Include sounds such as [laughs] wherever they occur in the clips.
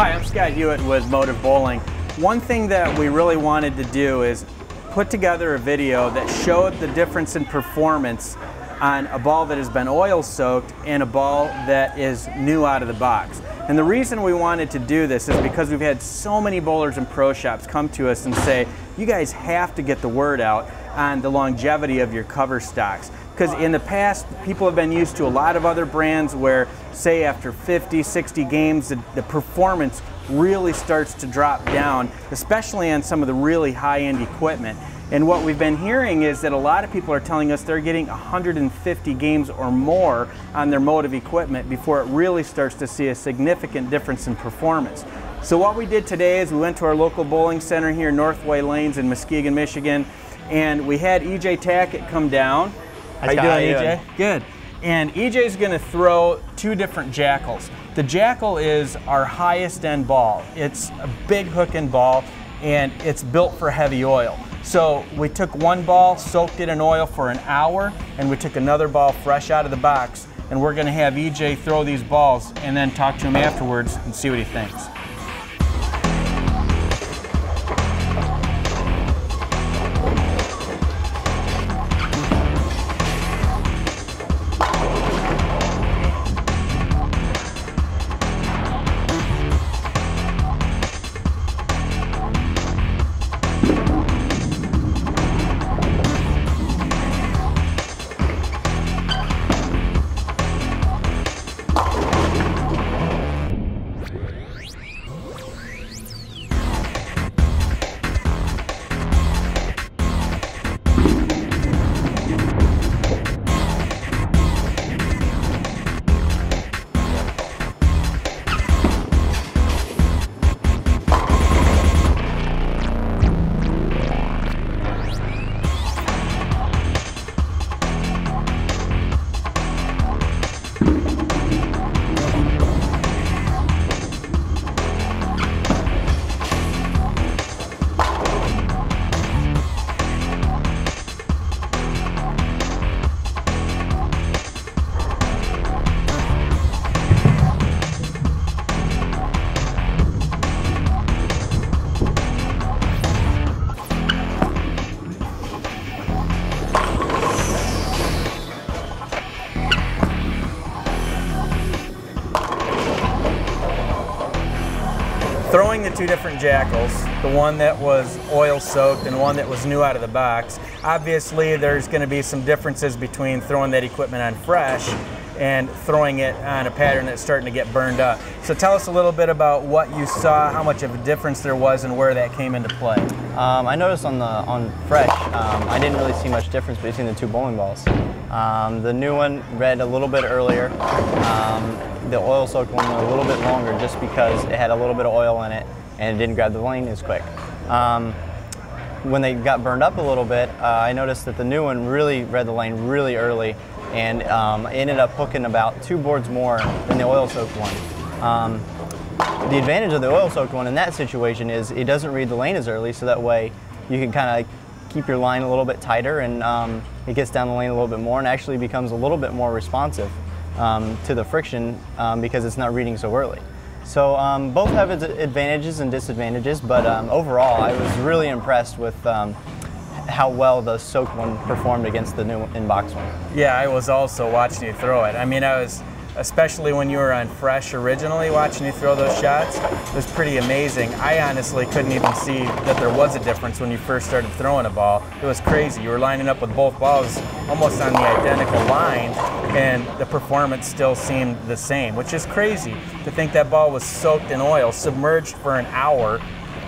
Hi, I'm Scott Hewitt with MOTIV Bowling. One thing that we really wanted to do is put together a video that showed the difference in performance on a ball that has been oil soaked and a ball that is new out of the box. And the reason we wanted to do this is because we've had so many bowlers and pro shops come to us and say, you guys have to get the word out on the longevity of your cover stocks. Because in the past, people have been used to a lot of other brands where, say, after 50, 60 games, the, the performance really starts to drop down, especially on some of the really high-end equipment. And what we've been hearing is that a lot of people are telling us they're getting 150 games or more on their MOTIV equipment before it really starts to see a significant difference in performance. So what we did today is we went to our local bowling center here, Northway Lanes in Muskegon, Michigan, and we had EJ Tackett come down. How you doing, EJ? Good. And EJ is going to throw two different jackals. The jackal is our highest end ball. It's a big hook and ball, and it's built for heavy oil. So we took one ball, soaked it in oil for an hour, and we took another ball fresh out of the box, and we're gonna have EJ throw these balls and then talk to him afterwards and see what he thinks. Throwing the two different jackals, the one that was oil soaked and one that was new out of the box, obviously there's going to be some differences between throwing that equipment on fresh and throwing it on a pattern that's starting to get burned up. So tell us a little bit about what you saw, how much of a difference there was, and where that came into play. Um, I noticed on the on fresh, um, I didn't really see much difference between the two bowling balls. Um, the new one read a little bit earlier. Um, the oil soaked one a little bit longer just because it had a little bit of oil in it and it didn't grab the lane as quick. Um, when they got burned up a little bit, uh, I noticed that the new one really read the lane really early and um, ended up hooking about two boards more than the oil soaked one. Um, the advantage of the oil soaked one in that situation is it doesn't read the lane as early, so that way you can kind of keep your line a little bit tighter and um, it gets down the lane a little bit more and actually becomes a little bit more responsive um, to the friction um, because it's not reading so early. So um, both have advantages and disadvantages, but overall I was really impressed with how well the soaked one performed against the new in-box one. Yeah, I was also watching you throw it. I mean, I was especially when you were on fresh originally watching you throw those shots it was pretty amazing i honestly couldn't even see that there was a difference when you first started throwing a ball it was crazy you were lining up with both balls almost on the identical line and the performance still seemed the same which is crazy to think that ball was soaked in oil submerged for an hour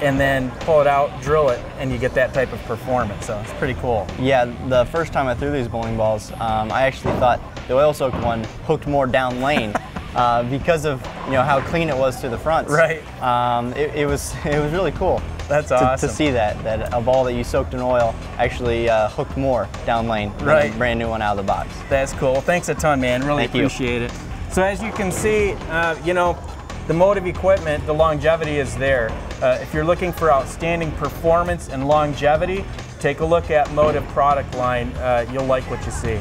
and then pull it out, drill it, and you get that type of performance. So it's pretty cool. Yeah, the first time I threw these bowling balls, um, I actually thought the oil soaked one hooked more down lane. [laughs] Uh, because of you know how clean it was to the front. Right. Um, it, it, was [laughs] it was really cool. That's to, awesome. To see that that a ball that you soaked in oil actually uh, hooked more down lane right. than a brand new one out of the box. That's cool. Thanks a ton, man. Really Thank appreciate you. it. So as you can see, uh, you know, the MOTIV equipment, the longevity is there. Uh, if you're looking for outstanding performance and longevity, take a look at MOTIV product line. Uh, you'll like what you see.